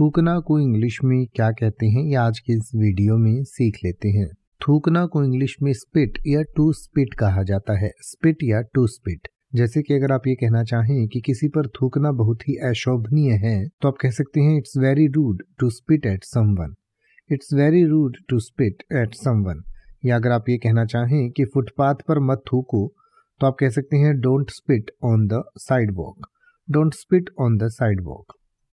थूकना को इंग्लिश में क्या कहते हैं, ये आज के इस वीडियो में सीख लेते हैं। थूकना को इंग्लिश में स्पिट या टू स्पिट कहा जाता है। स्पिट या टू स्पिट जैसे कि अगर आप ये कहना चाहें कि किसी पर थूकना बहुत ही अशोभनीय है तो आप कह सकते हैं it's very rude to spit at someone it's very rude to spit at someone या अगर आप ये कहना चाहें कि फुटपाथ पर मत थूको तो आप कह सकते हैं don't spit on the sidewalk don't spit on the sidewalk